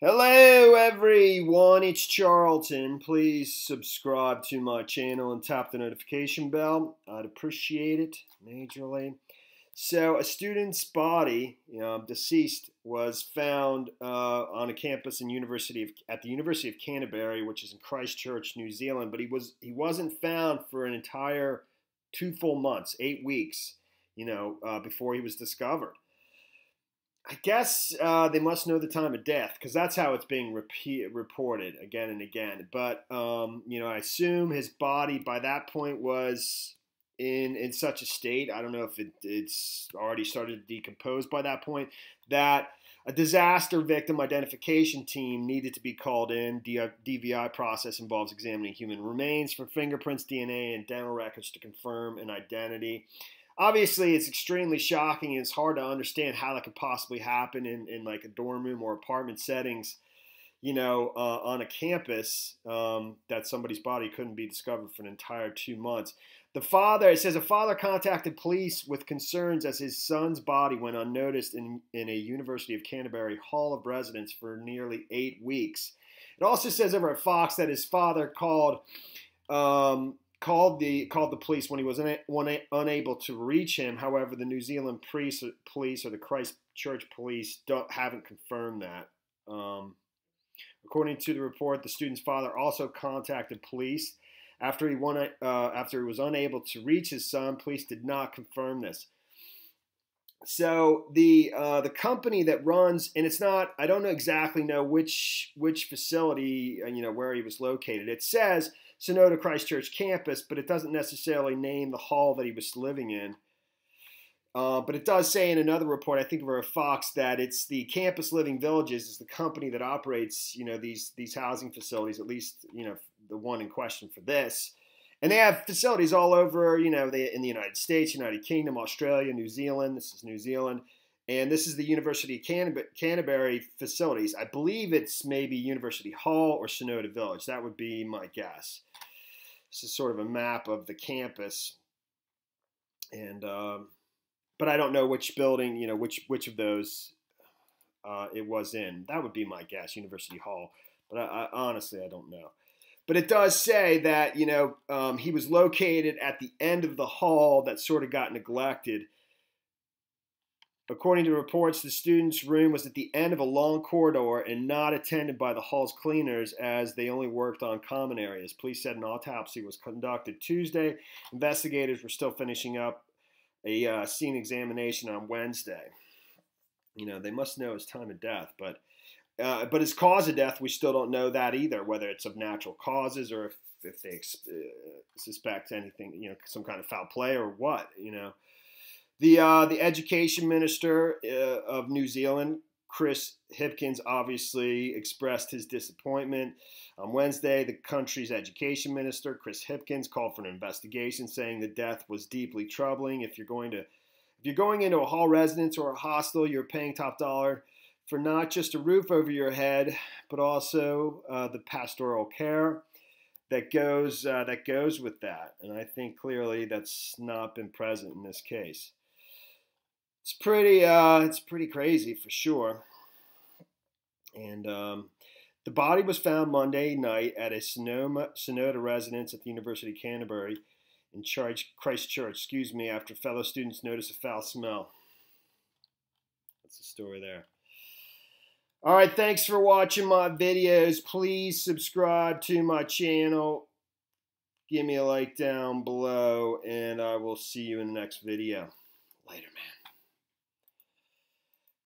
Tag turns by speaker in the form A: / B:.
A: Hello everyone, it's Charlton. Please subscribe to my channel and tap the notification bell. I'd appreciate it majorly. So a student's body, you know, deceased, was found uh, on a campus in University of, at the University of Canterbury, which is in Christchurch, New Zealand. But he was he wasn't found for an entire two full months, eight weeks, you know, uh, before he was discovered. I guess uh, they must know the time of death because that's how it's being repeat, reported again and again. But um, you know, I assume his body by that point was in in such a state. I don't know if it, it's already started to decompose by that point. That a disaster victim identification team needed to be called in. DVI process involves examining human remains for fingerprints, DNA, and dental records to confirm an identity obviously it's extremely shocking and it's hard to understand how that could possibly happen in, in like a dorm room or apartment settings you know uh, on a campus um, that somebody's body couldn't be discovered for an entire two months. The father it says a father contacted police with concerns as his son's body went unnoticed in, in a university of canterbury hall of residence for nearly eight weeks. It also says over at fox that his father called um, called the called the police when he was una, una, unable to reach him. However, the New Zealand police, police or the Christchurch police haven't confirmed that. Um, according to the report, the student's father also contacted police after he won, uh, after he was unable to reach his son. Police did not confirm this. So the uh, the company that runs and it's not I don't know exactly know which which facility uh, you know where he was located. It says Sonoda Christchurch campus, but it doesn't necessarily name the hall that he was living in. Uh, but it does say in another report, I think for a Fox, that it's the Campus Living Villages is the company that operates, you know, these these housing facilities. At least, you know, the one in question for this, and they have facilities all over, you know, they, in the United States, United Kingdom, Australia, New Zealand. This is New Zealand, and this is the University of Canterbury facilities. I believe it's maybe University Hall or Sonoda Village. That would be my guess. This is sort of a map of the campus, and um, but I don't know which building, you know, which which of those uh, it was in. That would be my guess, University Hall. But I, I, honestly, I don't know. But it does say that you know um, he was located at the end of the hall that sort of got neglected According to reports, the student's room was at the end of a long corridor and not attended by the hall's cleaners as they only worked on common areas. Police said an autopsy was conducted Tuesday. Investigators were still finishing up a uh, scene examination on Wednesday. You know, they must know his time of death, but uh, but his cause of death, we still don't know that either, whether it's of natural causes or if, if they uh, suspect anything, you know, some kind of foul play or what, you know. The uh, the education minister uh, of New Zealand, Chris Hipkins, obviously expressed his disappointment. On Wednesday, the country's education minister, Chris Hipkins, called for an investigation, saying the death was deeply troubling. If you're going to if you're going into a hall residence or a hostel, you're paying top dollar for not just a roof over your head, but also uh, the pastoral care that goes uh, that goes with that. And I think clearly that's not been present in this case it's pretty uh, it's pretty crazy for sure. And um, the body was found Monday night at a Sonoma, Sonoda residence at the University of Canterbury in Church, Christchurch, excuse me, after fellow students noticed a foul smell. That's the story there. All right, thanks for watching my videos. Please subscribe to my channel. Give me a like down below, and I will see you in the next video. Later, man.